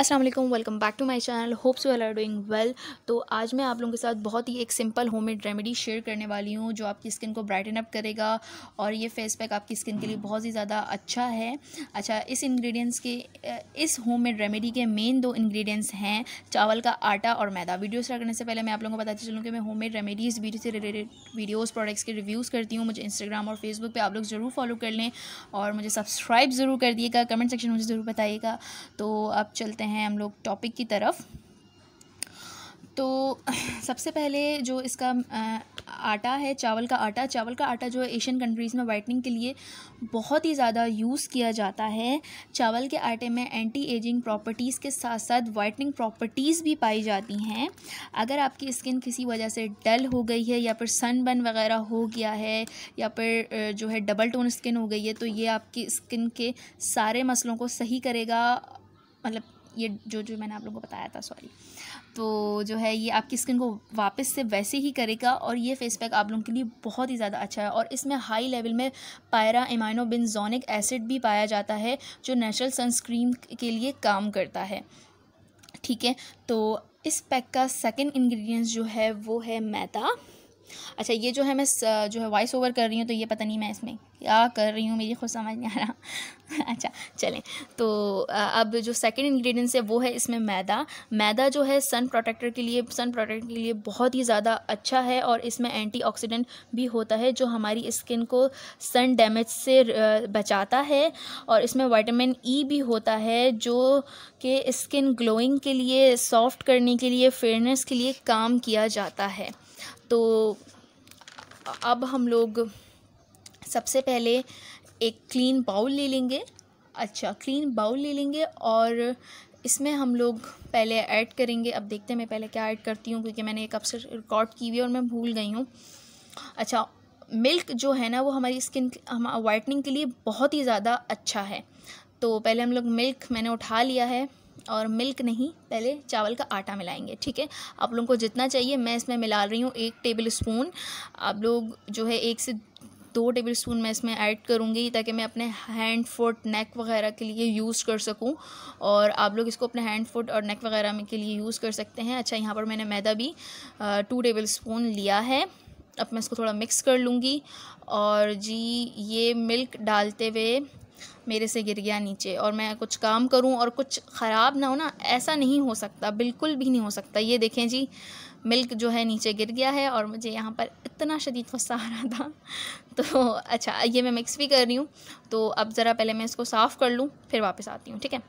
अस्सलाम वालेकुम back to my channel hopes you are doing well तो आज मैं आप लोगों के साथ बहुत ही एक सिंपल होममेड रेमेडी शेयर करने वाली हूँ, जो आपकी स्किन को ब्राइटन अप करेगा और ये फेस पैक आपकी स्किन के लिए बहुत ही ज़्यादा अच्छा है। अच्छा इस इंग्रेडिएंट्स के इस होममेड रेमेडी के मेन दो इंग्रेडिएंट्स हैं, चावल का आटा और मैदा। वीडियो स्टार्ट करने से पहले मैं आप लोगों को बताती चलूँ कि मैं होममेड रेमेडीज़ वीडियो से रिलेटेड वीडियोज़ प्रोडक्ट्स के रिव्यूज़ करती हूँ। मुझे इंस्टाग्राम और फेसबुक पर आप लोग ज़रूर फॉलो कर लें और मुझे सब्सक्राइब ज़रूर कर दिएगा। कमेंट सेक्शन मुझे ज़रूर बताइएगा। तो आप चलते हैं हम लोग टॉपिक की तरफ़। तो सबसे पहले जो इसका आटा है, चावल का आटा, चावल का आटा जो है एशियन कंट्रीज़ में वाइटनिंग के लिए बहुत ही ज़्यादा यूज़ किया जाता है। चावल के आटे में एंटी एजिंग प्रॉपर्टीज़ के साथ साथ वाइटनिंग प्रॉपर्टीज़ भी पाई जाती हैं। अगर आपकी स्किन किसी वजह से डल हो गई है या फिर सन बन वगैरह हो गया है या फिर जो है डबल टोन स्किन हो गई है तो ये आपकी स्किन के सारे मसलों को सही करेगा मतलब ये जो जो मैंने आप लोगों को बताया था सॉरी तो जो है ये आपकी स्किन को वापस से वैसे ही करेगा और ये फेस पैक आप लोगों के लिए बहुत ही ज़्यादा अच्छा है और इसमें हाई लेवल में पायरा इमाइनोबिनजोनिक एसिड भी पाया जाता है, जो नेचुरल सनस्क्रीन के लिए काम करता है। ठीक है? तो इस पैक का सेकेंड इंग्रेडिएंट्स जो है वो है मैदा। अच्छा ये जो है मैं जो है वॉइस ओवर कर रही हूँ तो ये पता नहीं मैं इसमें क्या कर रही हूँ, मेरी खुद समझ नहीं आ रहा। अच्छा चलें। तो अब जो सेकंड इंग्रेडिएंट्स है, वो है इसमें मैदा। मैदा जो है सन प्रोटेक्टर के लिए सन प्रोटेक्टर के लिए बहुत ही ज़्यादा अच्छा है और इसमें एंटीऑक्सीडेंट भी होता है, जो हमारी स्किन को सन डैमेज से बचाता है। और इसमें वाइटामिन ई e भी होता है, जो कि स्किन ग्लोइंग के लिए सॉफ्ट करने के लिए फेयरनेस के लिए काम किया जाता है। तो अब हम लोग सबसे पहले एक क्लीन बाउल ले लेंगे। अच्छा क्लीन बाउल ले लेंगे और इसमें हम लोग पहले ऐड करेंगे। अब देखते हैं मैं पहले क्या ऐड करती हूँ, क्योंकि मैंने एक अक्सर रिकॉर्ड की हुई और मैं भूल गई हूँ। अच्छा मिल्क जो है ना, वो हमारी स्किन हम वाइटनिंग के लिए बहुत ही ज़्यादा अच्छा है। तो पहले हम लोग मिल्क मैंने उठा लिया है और मिल्क नहीं, पहले चावल का आटा मिलाएँगे, ठीक है? आप लोगों को जितना चाहिए, मैं इसमें मिला रही हूँ एक टेबल स्पून आप लोग जो है एक से दो टेबल स्पून मैं इसमें ऐड करूँगी ताकि मैं अपने हैंड फुट नेक वगैरह के लिए यूज़ कर सकूँ। और आप लोग इसको अपने हैंड फुट और नेक वगैरह के लिए यूज़ कर सकते हैं। अच्छा यहाँ पर मैंने मैदा भी टू टेबल स्पून लिया है। अब मैं इसको थोड़ा मिक्स कर लूँगी। और जी, ये मिल्क डालते हुए मेरे से गिर गया नीचे और मैं कुछ काम करूँ और कुछ ख़राब ना हो ना, ऐसा नहीं हो सकता, बिल्कुल भी नहीं हो सकता। ये देखें जी, मिल्क जो है नीचे गिर गया है और मुझे यहाँ पर इतना शदीद गुस्सा आ रहा था। तो अच्छा ये मैं मिक्स भी कर रही हूँ तो अब ज़रा पहले मैं इसको साफ़ कर लूँ, फिर वापस आती हूँ, ठीक है?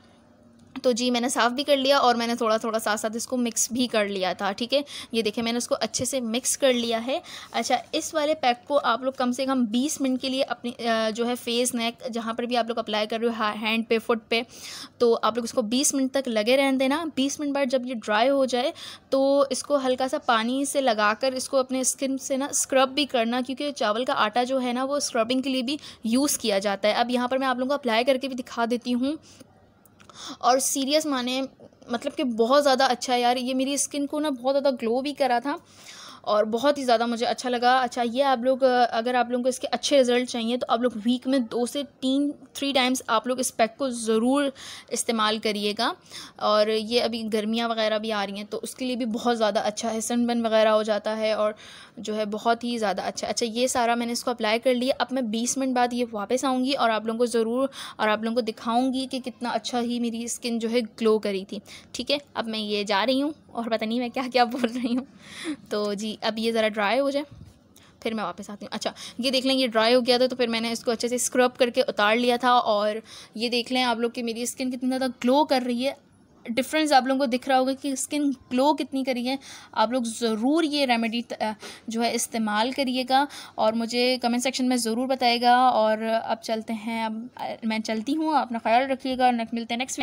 तो जी, मैंने साफ़ भी कर लिया और मैंने थोड़ा थोड़ा साथ साथ इसको मिक्स भी कर लिया था, ठीक है? ये देखें मैंने उसको अच्छे से मिक्स कर लिया है। अच्छा इस वाले पैक को आप लोग कम से कम 20 मिनट के लिए अपनी जो है फेस नेक जहाँ पर भी आप लोग अप्लाई कर रहे हो हैंड पे फुट पे तो आप लोग इसको 20 मिनट तक लगे रहने देना। 20 मिनट बाद जब ये ड्राई हो जाए तो इसको हल्का सा पानी से लगा कर इसको अपने स्किन से ना स्क्रब भी करना, क्योंकि चावल का आटा जो है ना, वो स्क्रबिंग के लिए भी यूज़ किया जाता है। अब यहाँ पर मैं आप लोगों को अप्लाई करके भी दिखा देती हूँ। और सीरियस माने मतलब कि बहुत ज़्यादा अच्छा यार। ये मेरी स्किन को ना बहुत ज़्यादा ग्लो भी करा था। और बहुत ही ज़्यादा मुझे अच्छा लगा। अच्छा ये आप लोग, अगर आप लोगों को इसके अच्छे रिज़ल्ट चाहिए तो आप लोग वीक में दो से तीन, थ्री टाइम्स आप लोग इस पैक को ज़रूर इस्तेमाल करिएगा। और ये अभी गर्मियाँ वगैरह भी आ रही हैं तो उसके लिए भी बहुत ज़्यादा अच्छा है। सनबन वगैरह हो जाता है और जो है बहुत ही ज़्यादा अच्छा। अच्छा ये सारा मैंने इसको अप्लाई कर लिया। अब मैं बीस मिनट बाद ये वापस आऊँगी और आप लोगों को ज़रूर, और आप लोगों को दिखाऊँगी कि कितना अच्छा ही मेरी स्किन जो है ग्लो करी थी। ठीक है, अब मैं ये जा रही हूँ। और पता नहीं मैं क्या क्या बोल रही हूँ। तो जी, अब ये ज़रा ड्राई हो जाए, फिर मैं वापस आती हूँ। अच्छा ये देख लें, ये ड्राई हो गया था तो फिर मैंने इसको अच्छे से स्क्रब करके उतार लिया था और ये देख लें, आप लोग कि मेरी स्किन कितनी ज़्यादा ग्लो कर रही है। डिफरेंस आप लोगों को दिख रहा होगा कि स्किन ग्लो कितनी करी है। आप लोग ज़रूर ये रेमेडी जो है इस्तेमाल करिएगा और मुझे कमेंट सेक्शन में ज़रूर बताएगा और अब चलते हैं, अब मैं चलती हूँ, अपना ख्याल रखिएगा और मिलते हैं नेक्स्ट